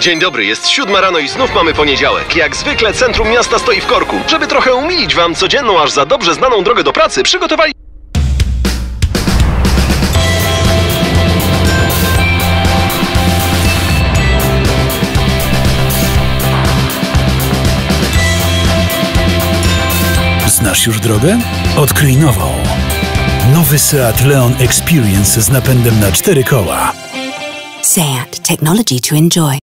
Dzień dobry, jest siódma rano i znów mamy poniedziałek. Jak zwykle centrum miasta stoi w korku. Żeby trochę umilić wam codzienną, aż za dobrze znaną drogę do pracy, przygotowali... Znasz już drogę? Odkryj nową. Nowy Seat Leon Experience z napędem na cztery koła. Seat. Technology to enjoy.